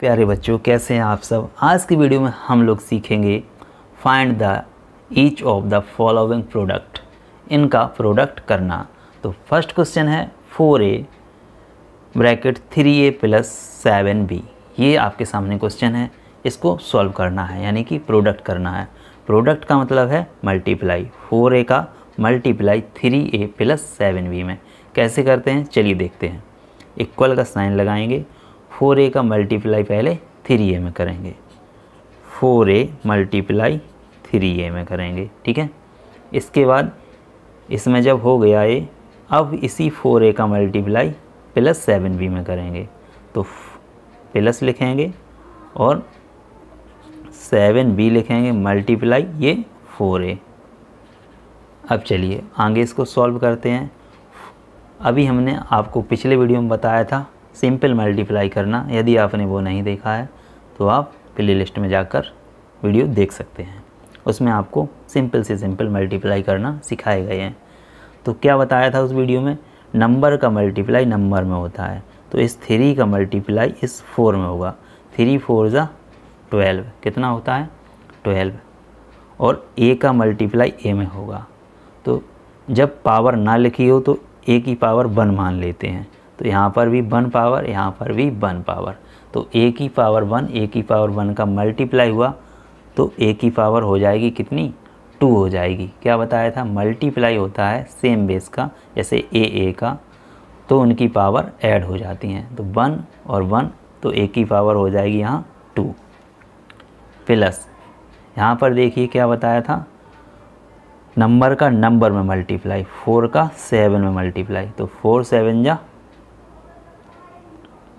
प्यारे बच्चों, कैसे हैं आप सब? आज की वीडियो में हम लोग सीखेंगे find the each of the following product इनका प्रोडक्ट करना। तो फ़र्स्ट क्वेश्चन है four a bracket three a plus seven b ये आपके सामने क्वेश्चन है। इसको सॉल्व करना है, यानी कि प्रोडक्ट करना है। प्रोडक्ट का मतलब है मल्टीप्लाई फोर ए का multiply three a plus seven b में। कैसे करते हैं? चलिए देखते हैं। इक्वल का साइन लगाएँगे। फोर ए का मल्टीप्लाई पहले थ्री ए में करेंगे। Four a multiply three a में करेंगे, ठीक है? इसके बाद इसमें जब हो गया ए, अब इसी फोर ए का मल्टीप्लाई प्लस सेवन बी में करेंगे। तो प्लस लिखेंगे और सेवन बी लिखेंगे, मल्टीप्लाई ये फोर ए। अब चलिए आगे इसको सॉल्व करते हैं। अभी हमने आपको पिछले वीडियो में बताया था सिंपल मल्टीप्लाई करना। यदि आपने वो नहीं देखा है तो आप प्ले लिस्ट में जाकर वीडियो देख सकते हैं। उसमें आपको सिंपल से सिंपल मल्टीप्लाई करना सिखाए गए हैं। तो क्या बताया था उस वीडियो में? नंबर का मल्टीप्लाई नंबर में होता है। तो इस थ्री का मल्टीप्लाई इस फोर में होगा। थ्री, फोर ज़ा ट्वेल्व। कितना होता है? ट्वेल्व। और ए का मल्टीप्लाई ए में होगा। तो जब पावर ना लिखी हो तो ए की पावर वन मान लेते हैं। तो यहाँ पर भी वन पावर यहाँ पर भी वन पावर तो ए की पावर वन ए की पावर वन का मल्टीप्लाई हुआ तो ए की पावर हो जाएगी कितनी? टू हो जाएगी. क्या बताया था? मल्टीप्लाई होता है सेम बेस का, जैसे ए ए का तो उनकी पावर ऐड हो जाती हैं. तो वन और वन तो ए की पावर हो जाएगी यहाँ टू प्लस यहाँ पर देखिए क्या बताया था? नंबर का नंबर में मल्टीप्लाई फोर का सेवन में मल्टीप्लाई तो फोर सेवन जा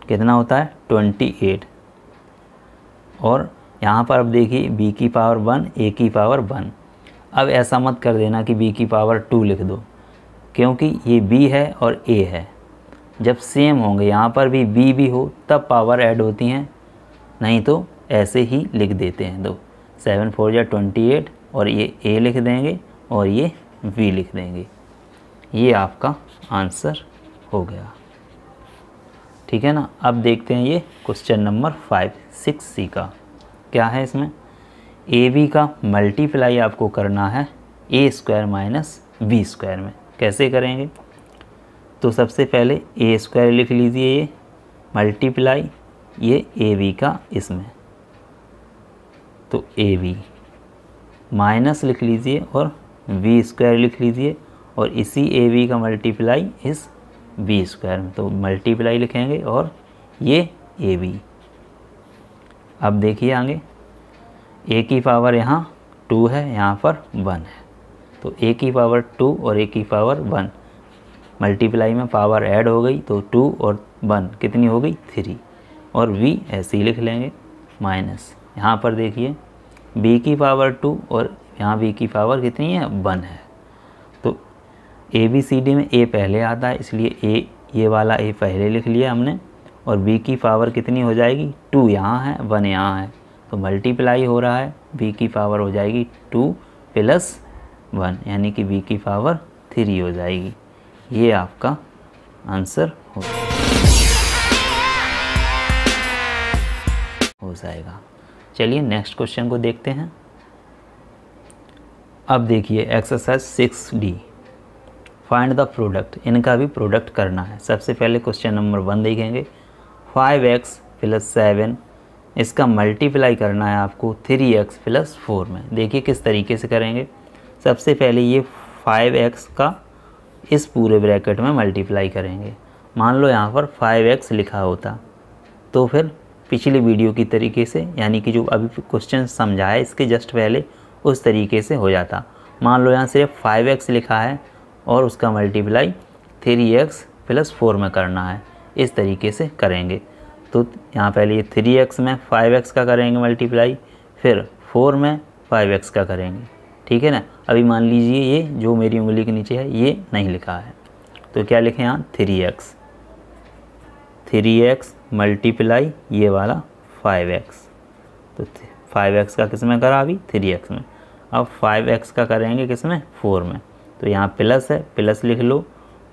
कितना होता है? Twenty eight. और यहाँ पर अब देखिए बी की पावर वन ए की पावर वन अब ऐसा मत कर देना कि बी की पावर टू लिख दो, क्योंकि ये बी है और ए है। जब सेम होंगे, यहाँ पर भी बी भी हो, तब पावर ऐड होती हैं। नहीं तो ऐसे ही लिख देते हैं। दो सेवन फोर या ट्वेंटी एट और ये ए लिख देंगे, और ये वी लिख देंगे। ये आपका आंसर हो गया। ठीक है ना? अब देखते हैं ये question number five six c का। क्या है इसमें? ए बी का मल्टीप्लाई आपको करना है a square minus b square में। कैसे करेंगे? तो सबसे पहले ए स्क्वायर लिख लीजिए ये। मल्टीप्लाई ये ए बी का इसमें। तो ए बी माइनस लिख लीजिए और वी स्क्वायर लिख लीजिए और इसी ए बी का मल्टीप्लाई इस बी स्क्वायर में। तो मल्टीप्लाई लिखेंगे और ये ए बी अब देखिए आगे। ए की पावर यहाँ टू है, यहाँ पर वन है। तो ए की पावर टू और ए की पावर वन मल्टीप्लाई में पावर ऐड हो गई तो टू और वन कितनी हो गई? थ्री और वी ऐसे ही लिख लेंगे माइनस यहाँ पर देखिए बी की पावर टू और यहाँ बी की पावर कितनी है? वन है। ए बी सी डी में ए पहले आता है, इसलिए ए ये वाला ए पहले लिख लिया हमने, और बी की पावर कितनी हो जाएगी? टू यहाँ है वन यहाँ है। तो मल्टीप्लाई हो रहा है बी की पावर हो जाएगी टू प्लस वन यानी कि बी की पावर थ्री हो जाएगी। ये आपका आंसर हो हो जाएगा। चलिए नेक्स्ट क्वेश्चन को देखते हैं। अब देखिए exercise six d find the product इनका भी प्रोडक्ट करना है। सबसे पहले क्वेश्चन नंबर वन देखेंगे। फाइव एक्स प्लस सेवन इसका मल्टीप्लाई करना है आपको थ्री एक्स प्लस फोर में। देखिए किस तरीके से करेंगे। सबसे पहले ये फाइव एक्स का इस पूरे ब्रैकेट में मल्टीप्लाई करेंगे। मान लो यहाँ पर फाइव एक्स लिखा होता। तो फिर पिछली वीडियो की तरीके से, यानी कि जो अभी क्वेश्चन समझा है इसके जस्ट पहले उस तरीके से हो जाता। मान लो यहाँ सिर्फ़ फाइव एक्स लिखा है। और उसका multiply three x plus four में करना है। इस तरीके से करेंगे। तो यहाँ पहले थ्री एक्स में फाइव एक्स का करेंगे मल्टीप्लाई फिर फोर में फाइव एक्स का करेंगे। ठीक है ना? अभी मान लीजिए ये जो मेरी उंगली के नीचे है, ये नहीं लिखा है। तो क्या लिखें यहाँ? Three x three x multiply ये वाला फाइव एक्स तो फाइव एक्स का किसमें करा अभी? थ्री एक्स में। अब फाइव एक्स का करेंगे किसमें? फोर में। तो यहाँ प्लस है, प्लस लिख लो,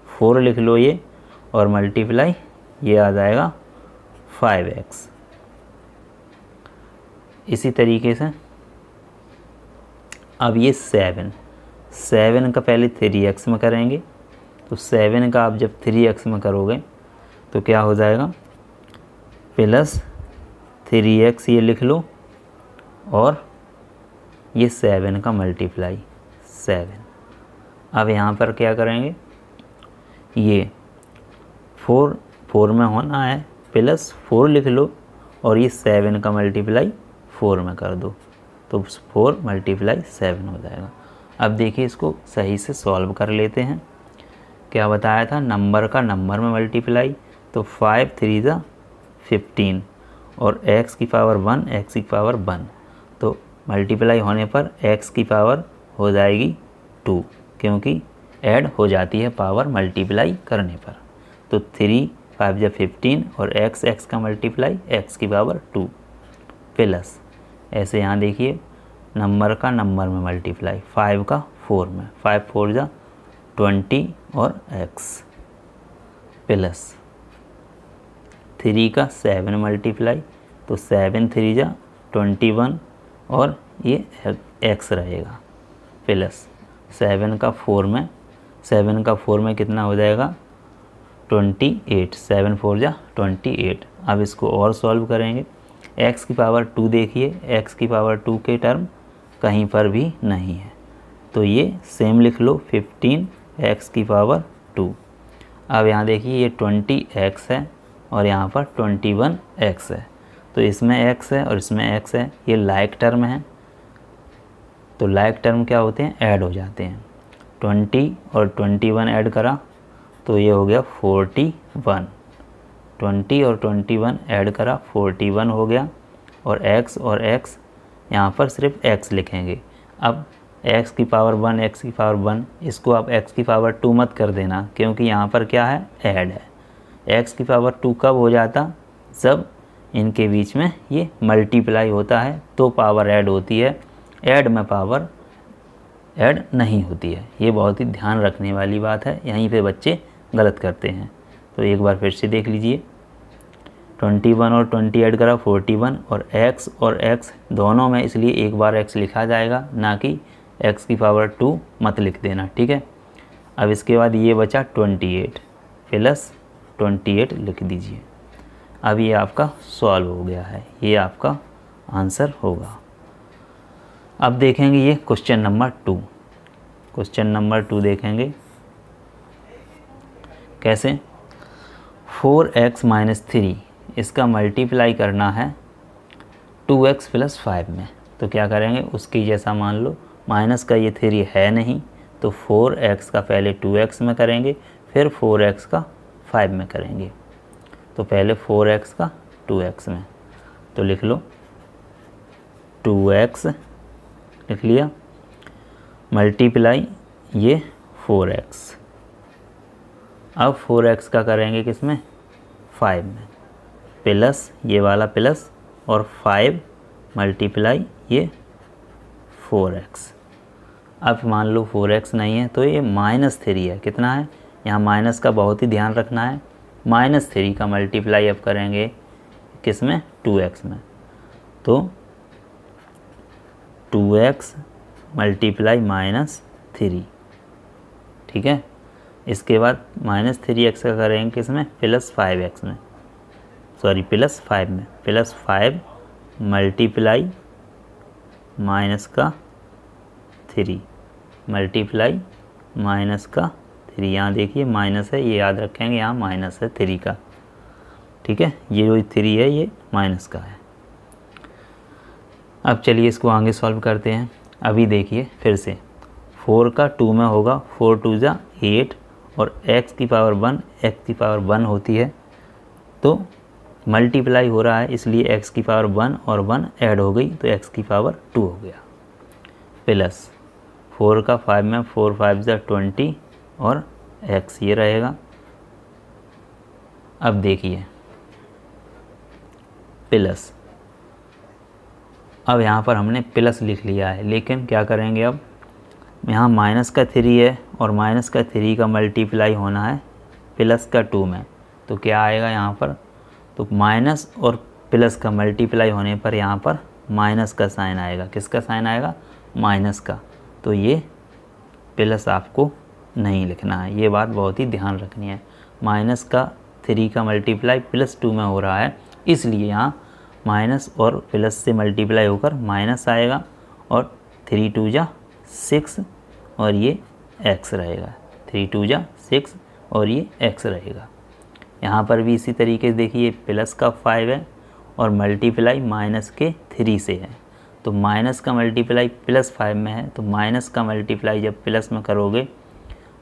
फोर लिख लो ये, और मल्टीप्लाई ये आ जाएगा फाइव एक्स। इसी तरीके से अब ये सेवन सेवन का पहले थ्री एक्स में करेंगे तो सेवन का आप जब थ्री एक्स में करोगे तो क्या हो जाएगा? प्लस थ्री एक्स ये लिख लो, और ये सेवन का मल्टीप्लाई सेवन। अब यहाँ पर क्या करेंगे? ये फोर फोर में होना है प्लस फोर लिख लो, और ये सेवन का मल्टीप्लाई फोर में कर दो। तो फोर मल्टीप्लाई सेवन हो जाएगा। अब देखिए इसको सही से सॉल्व कर लेते हैं। क्या बताया था? नंबर का नंबर में मल्टीप्लाई तो फाइव थ्री ज़ा फिफ्टीन और x की पावर वन एक्स की पावर वन तो मल्टीप्लाई होने पर x की पावर हो जाएगी टू क्योंकि ऐड हो जाती है पावर मल्टीप्लाई करने पर। तो थ्री फाइव जब फिफ्टीन और एक्स एक्स का मल्टीप्लाई एक्स की पावर टू प्लस ऐसे यहाँ देखिए, नंबर का नंबर में मल्टीप्लाई फाइव का फोर में। फाइव फोर जा ट्वेंटी और एक्स प्लस थ्री का सेवन मल्टीप्लाई तो सेवन थ्री जा ट्वेंटी वन और ये एक्स रहेगा प्लस सेवन का फोर में, सेवन का फोर में कितना हो जाएगा? ट्वेंटी एट, सेवन फोर जा ट्वेंटी एट। अब इसको और सॉल्व करेंगे। एक्स की पावर टू देखिए, एक्स की पावर टू के टर्म कहीं पर भी नहीं है। तो ये सेम लिख लो, फिफ्टीन एक्स की पावर टू। अब यहाँ देखिए, ये ट्वेंटी एक्स है और यहाँ पर ट्वेंटी वन एक्स है। तो इसमें एक्स है और इसमें एक्स है, ये लाइक टर्म है। तो लाइक टर्म क्या होते हैं? ऐड हो जाते हैं। ट्वेंटी और ट्वेंटी वन ऐड करा तो ये हो गया फोर्टी वन ट्वेंटी और ट्वेंटी वन ऐड करा फोर्टी वन हो गया। और एक्स और एक्स यहाँ पर सिर्फ़ एक्स लिखेंगे। अब एक्स की पावर वन एक्स की पावर वन इसको आप एक्स की पावर टू मत कर देना, क्योंकि यहाँ पर क्या है? ऐड है। एक्स की पावर टू कब हो जाता? जब इनके बीच में ये मल्टीप्लाई होता है तो पावर ऐड होती है। ऐड में पावर ऐड नहीं होती है। ये बहुत ही ध्यान रखने वाली बात है। यहीं पे बच्चे गलत करते हैं। तो एक बार फिर से देख लीजिए। 21 और 20 ऐड करा 41 और x और x दोनों में इसलिए एक बार x लिखा जाएगा, ना कि x की पावर टू मत लिख देना, ठीक है? अब इसके बाद ये बचा 28 प्लस 28 लिख दीजिए। अब ये आपका सॉल्व हो गया है। ये आपका आंसर होगा। अब देखेंगे ये question number two question number two देखेंगे. कैसे? फोर एक्स माइनस थ्री इसका मल्टीप्लाई करना है टू एक्स प्लस फाइव में. तो क्या करेंगे? उसकी जैसा मान लो माइनस का ये थ्री है नहीं तो फोर एक्स का पहले टू एक्स में करेंगे, फिर फोर एक्स का फाइव में करेंगे. तो पहले फोर एक्स का टू एक्स में. तो लिख लो टू एक्स लिख लिया। मल्टीप्लाई ये फोर एक्स अब फोर एक्स का करेंगे किसमें फाइव में। प्लस ये वाला प्लस और फाइव मल्टीप्लाई ये फोर एक्स अब मान लो फोर एक्स नहीं है तो ये माइनस थ्री है। कितना है? यहाँ माइनस का बहुत ही ध्यान रखना है। माइनस थ्री का मल्टीप्लाई अब करेंगे किसमें टू एक्स में। तो two x multiply minus three. ठीक है? इसके बाद माइनस थ्री एक्स का करेंगे किसमें प्लस फाइव एक्स में। सॉरी, प्लस फाइव में। प्लस फाइव मल्टीप्लाई माइनस का थ्री। मल्टीप्लाई माइनस का थ्री। यहाँ देखिए माइनस है, ये याद रखेंगे, यहाँ माइनस है थ्री का। ठीक है? ये जो थ्री है, ये माइनस का है। अब चलिए इसको आगे सॉल्व करते हैं। अभी देखिए फिर से। फोर का टू में होगा, फोर टू ज़ा एट, और एक्स की पावर वन, एक्स की पावर वन होती है। तो मल्टीप्लाई हो रहा है, इसलिए एक्स की पावर वन और वन ऐड हो गई तो एक्स की पावर टू हो गया। प्लस फोर का फाइव में फोर फाइव ज़ा ट्वेंटी, और एक्स ये रहेगा। अब देखिए। प्लस अब यहाँ पर हमने प्लस लिख लिया है, लेकिन क्या करेंगे अब? यहाँ माइनस का थ्री है और माइनस का थ्री का मल्टीप्लाई होना है प्लस का टू में। तो क्या आएगा यहाँ पर? तो माइनस और प्लस का मल्टीप्लाई होने पर यहाँ पर माइनस का साइन आएगा। किसका साइन आएगा? माइनस का। तो ये प्लस आपको नहीं लिखना है। ये बात बहुत ही ध्यान रखनी है। माइनस का थ्री का मल्टीप्लाई प्लस टू में हो रहा है, इसलिए यहाँ माइनस और प्लस से मल्टीप्लाई होकर माइनस आएगा और थ्री टू जा सिक्स और ये एक्स रहेगा। थ्री टू जा सिक्स और ये एक्स रहेगा। यहाँ पर भी इसी तरीके से देखिए, प्लस का फाइव है और मल्टीप्लाई माइनस के थ्री से है। तो माइनस का मल्टीप्लाई प्लस फाइव में है तो माइनस का मल्टीप्लाई जब प्लस में करोगे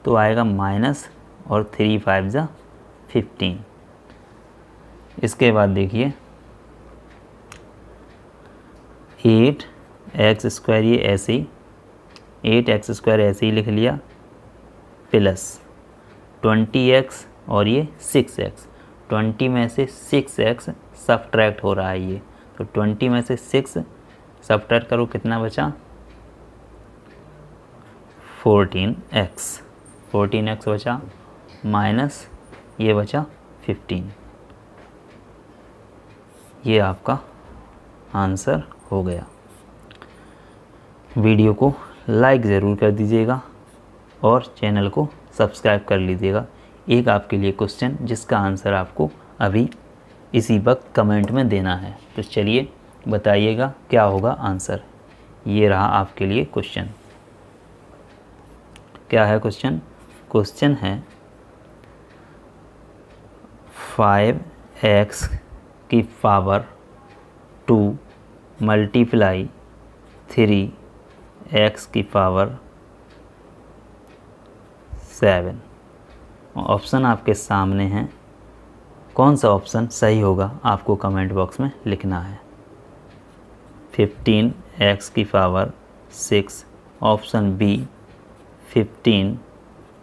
तो आएगा माइनस और थ्री फाइव ज़ा फिफ्टीन। इसके बाद देखिए एट एक्स स्क्वायर ये ऐसे ही, एट एक्स स्क्वायर ऐसे ही लिख लिया, प्लस ट्वेंटी एक्स और ये सिक्स एक्स। ट्वेंटी में से सिक्स एक्स सब्ट्रैक्ट हो रहा है ये। तो ट्वेंटी में से सिक्स सब्ट्रैक्ट करो, कितना बचा? Fourteen x. फोर्टीन एक्स बचा, माइनस ये बचा फिफ्टीन। ये आपका आंसर हो गया। वीडियो को लाइक ज़रूर कर दीजिएगा और चैनल को सब्सक्राइब कर लीजिएगा। एक आपके लिए क्वेश्चन जिसका आंसर आपको अभी इसी वक्त कमेंट में देना है। तो चलिए बताइएगा क्या होगा आंसर। ये रहा आपके लिए क्वेश्चन। क्या है क्वेश्चन? क्वेश्चन है फाइव एक्स की power two multiply three x की पावर सेवन ऑप्शन आपके सामने हैं। कौन सा ऑप्शन सही होगा आपको कमेंट बॉक्स में लिखना है। फिफ्टीन एक्स की power six option B fifteen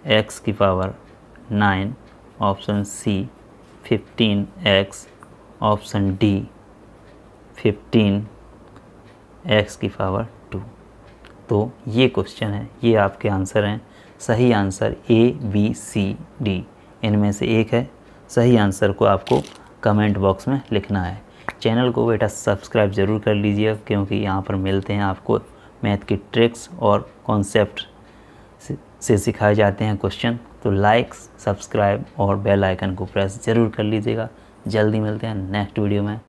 x की power nine option C fifteen x option D fifteen x की पावर टू तो ये क्वेश्चन है, ये आपके आंसर हैं। सही answer A B C D इनमें से एक है। सही आंसर को आपको कमेंट बॉक्स में लिखना है। चैनल को बेटा सब्सक्राइब ज़रूर कर लीजिए क्योंकि यहाँ पर मिलते हैं आपको मैथ की ट्रिक्स और कॉन्सेप्ट से सिखाए जाते हैं क्वेश्चन तो लाइक सब्सक्राइब और बेल आइकन को प्रेस ज़रूर कर लीजिएगा। जल्दी मिलते हैं नेक्स्ट वीडियो में।